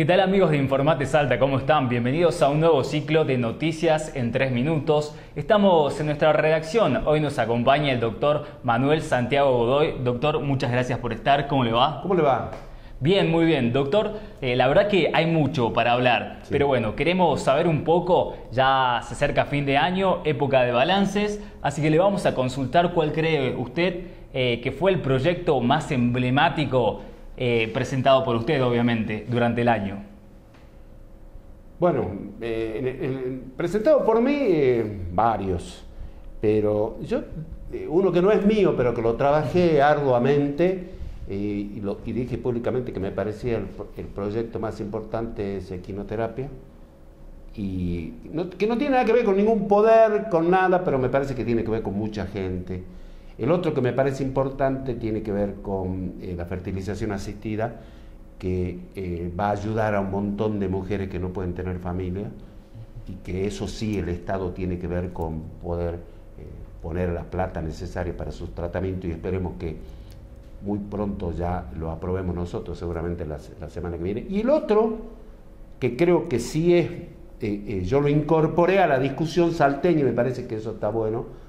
¿Qué tal amigos de Informate Salta? ¿Cómo están? Bienvenidos a un nuevo ciclo de noticias en tres minutos. Estamos en nuestra redacción. Hoy nos acompaña el doctor Manuel Santiago Godoy. Doctor, muchas gracias por estar. ¿Cómo le va? ¿Cómo le va? Bien, muy bien. Doctor, eh, la verdad que hay mucho para hablar, pero bueno, queremos saber un poco, ya se acerca fin de año, época de balances, así que le vamos a consultar cuál cree usted eh, que fue el proyecto más emblemático eh, presentado por usted, obviamente, durante el año. Bueno, presentado por mí, varios, pero yo, uno que no es mío, pero que lo trabajé arduamente, y, dije públicamente que me parecía el, proyecto más importante es equinoterapia y que no tiene nada que ver con ningún poder, con nada, pero me parece que tiene que ver con mucha gente. El otro que me parece importante tiene que ver con eh, la fertilización asistida, que eh, va a ayudar a un montón de mujeres que no pueden tener familia y que eso sí el Estado tiene que ver con poder eh, poner la plata necesaria para sus tratamientos y esperemos que muy pronto ya lo aprobemos nosotros, seguramente la, semana que viene. Y el otro, que creo que sí es, yo lo incorporé a la discusión salteña y me parece que eso está bueno,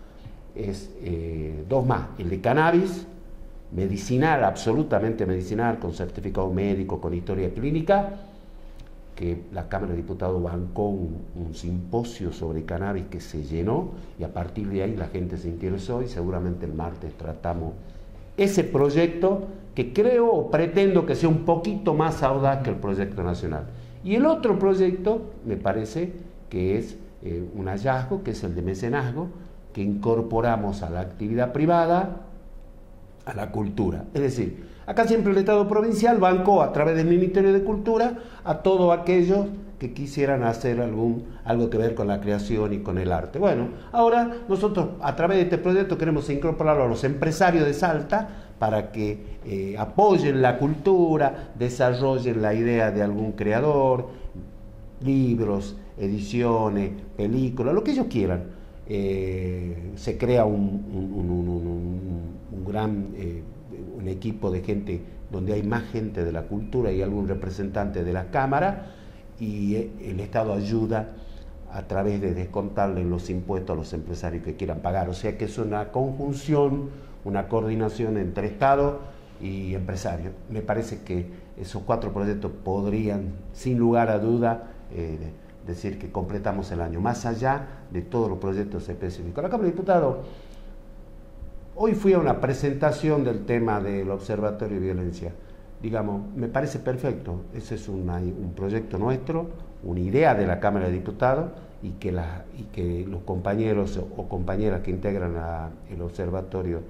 es eh, dos más, el de cannabis, medicinal, absolutamente medicinal, con certificado médico, con historia clínica, que la Cámara de Diputados bancó un, simposio sobre cannabis que se llenó y a partir de ahí la gente se interesó y seguramente el martes tratamos ese proyecto que creo o pretendo que sea un poquito más audaz que el proyecto nacional. Y el otro proyecto, me parece que es eh, un hallazgo, que es el de mecenazgo, que incorporamos a la actividad privada, a la cultura. Es decir, acá siempre el Estado provincial bancó a través del Ministerio de Cultura a todo aquello que quisieran hacer algún, algo que ver con la creación y con el arte. Bueno, ahora nosotros a través de este proyecto queremos incorporarlo a los empresarios de Salta para que eh, apoyen la cultura, desarrollen la idea de algún creador, libros, ediciones, películas, lo que ellos quieran. Eh, se crea un, gran eh, un equipo de gente donde hay más gente de la cultura y algún representante de la Cámara y el Estado ayuda a través de descontarle los impuestos a los empresarios que quieran pagar. O sea que es una conjunción, una coordinación entre Estado y empresarios. Me parece que esos cuatro proyectos podrían, sin lugar a duda, eh, decir que completamos el año, más allá de todos los proyectos específicos. La Cámara de Diputados, hoy fui a una presentación del tema del Observatorio de Violencia digamos, me parece perfecto. Ese es un, proyecto nuestro, una idea de la Cámara de Diputados y que, la, y que los compañeros o compañeras que integran el observatorio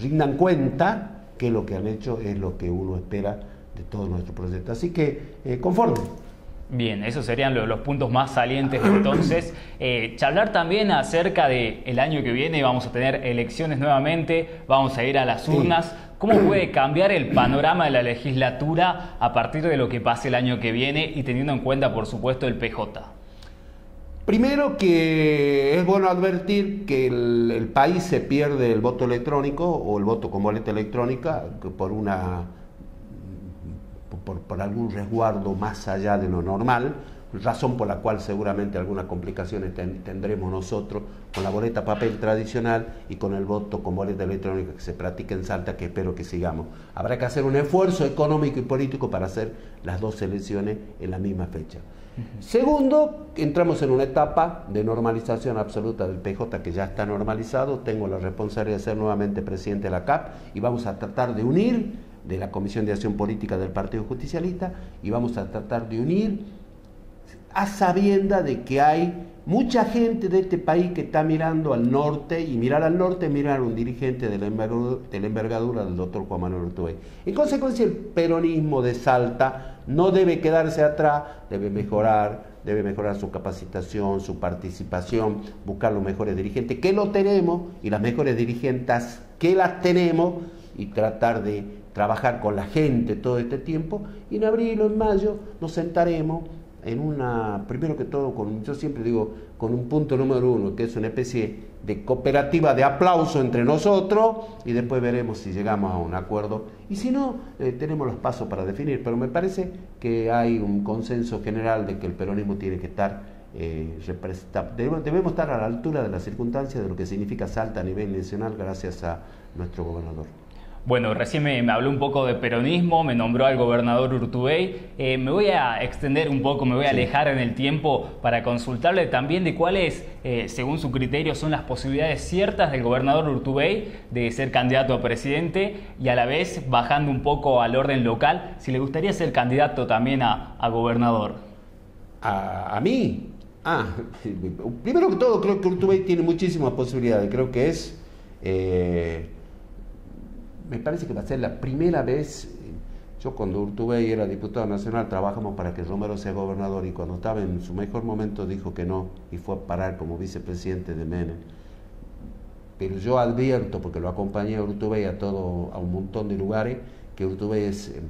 rindan cuenta que lo que han hecho es lo que uno espera de todo nuestro proyecto. Así que, eh, conforme. Bien, esos serían los, puntos más salientes entonces. Eh, charlar también acerca del el año que viene, vamos a tener elecciones nuevamente, vamos a ir a las urnas. ¿Cómo puede cambiar el panorama de la legislatura a partir de lo que pase el año que viene y teniendo en cuenta, por supuesto, el PJ? Primero que es bueno advertir que el, país se pierde el voto electrónico o el voto con boleta electrónica por una por, por algún resguardo más allá de lo normal razón por la cual seguramente algunas complicaciones tendremos nosotros con la boleta papel tradicional y con el voto con boleta electrónica que se practica en Salta, que espero que sigamos. Habrá que hacer un esfuerzo económico y político para hacer las dos elecciones en la misma fecha. Segundo, entramos en una etapa de normalización absoluta del PJ que ya está normalizado. Tengo la responsabilidad de ser nuevamente presidente de la CAP y vamos a tratar de unir de la Comisión de Acción Política del Partido Justicialista y vamos a tratar de unir a sabienda de que hay mucha gente de este país que está mirando al norte y mirar al norte es mirar a un dirigente de la envergadura, del doctor Juan Manuel Urtubey. En consecuencia, el peronismo de Salta no debe quedarse atrás, debe mejorar, debe mejorar su capacitación, su participación, buscar los mejores dirigentes, que lo tenemos, y las mejores dirigentes que las tenemos, y tratar de trabajar con la gente todo este tiempo, y en abril o en mayo nos sentaremos en una, primero que todo, con, yo siempre digo, con un punto número uno, que es una especie de cooperativa de aplauso entre nosotros y después veremos si llegamos a un acuerdo. Y si no, eh, tenemos los pasos para definir, pero me parece que hay un consenso general de que el peronismo tiene que estar eh, debemos, debemos estar a la altura de las circunstancias de lo que significa Salta a nivel nacional gracias a nuestro gobernador. Bueno, recién me, habló un poco de peronismo, me nombró al gobernador Urtubey. Eh, me voy a extender un poco, me voy a alejar en el tiempo para consultarle también de cuáles, eh, según su criterio, son las posibilidades ciertas del gobernador Urtubey de ser candidato a presidente y a la vez, bajando un poco al orden local, si le gustaría ser candidato también a, gobernador. ¿A, mí? Ah, primero que todo, creo que Urtubey tiene muchísimas posibilidades. Creo que es. Eh, me parece que va a ser la primera vez, yo cuando Urtubey era diputado nacional trabajamos para que Romero sea gobernador y cuando estaba en su mejor momento dijo que no y fue a parar como vicepresidente de Menem. Pero yo advierto, porque lo acompañé a Urtubey a, todo, a un montón de lugares, que Urtubey es, eh,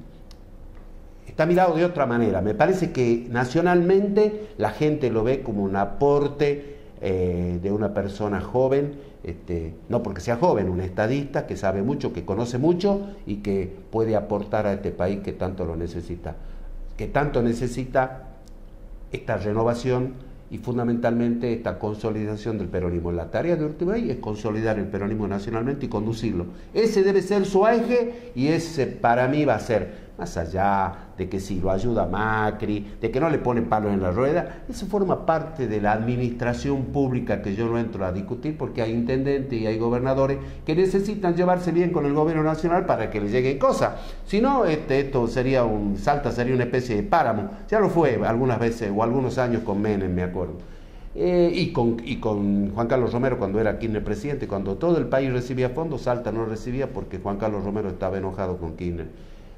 está mirado de otra manera. Me parece que nacionalmente la gente lo ve como un aporte eh, de una persona joven este, no porque sea joven, un estadista que sabe mucho, que conoce mucho y que puede aportar a este país que tanto lo necesita, que tanto necesita esta renovación y fundamentalmente esta consolidación del peronismo. La tarea de Urtubey es consolidar el peronismo nacionalmente y conducirlo. Ese debe ser su eje y ese para mí va a ser más allá de que si lo ayuda Macri, de que no le pone palos en la rueda, eso forma parte de la administración pública que yo no entro a discutir porque hay intendentes y hay gobernadores que necesitan llevarse bien con el gobierno nacional para que les lleguen cosas. Si no, este, esto sería un, Salta sería una especie de páramo. Ya lo fue algunas veces o algunos años con Menem, me acuerdo. Eh, y, con, y con Juan Carlos Romero cuando era Kirchner presidente, cuando todo el país recibía fondos, Salta no recibía porque Juan Carlos Romero estaba enojado con Kirchner.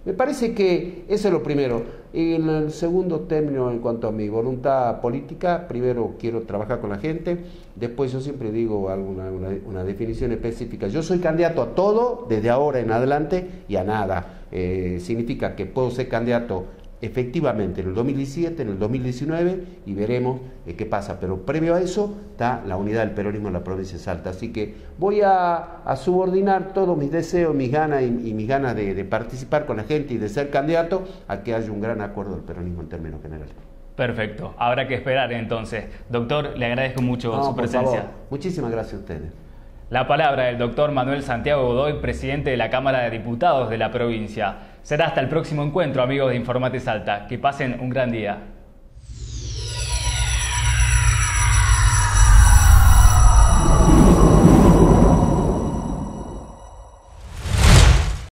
Me parece que eso es lo primero. En el segundo término, en cuanto a mi voluntad política, primero quiero trabajar con la gente, después yo siempre digo alguna, una, definición específica. Yo soy candidato a todo desde ahora en adelante y a nada. Eh, significa que puedo ser candidato efectivamente en el 2017, en el 2019 y veremos eh, qué pasa. Pero previo a eso está la unidad del peronismo en la provincia de Salta. Así que voy a, subordinar todos mis deseos, mis ganas y, mis ganas de, participar con la gente y de ser candidato a que haya un gran acuerdo del peronismo en términos generales. Perfecto, habrá que esperar entonces. Doctor, le agradezco mucho su presencia. Muchísimas gracias a ustedes. La palabra del doctor Manuel Santiago Godoy, presidente de la Cámara de Diputados de la provincia. Será hasta el próximo encuentro, amigos de Informate Salta. Que pasen un gran día.